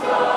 Christ.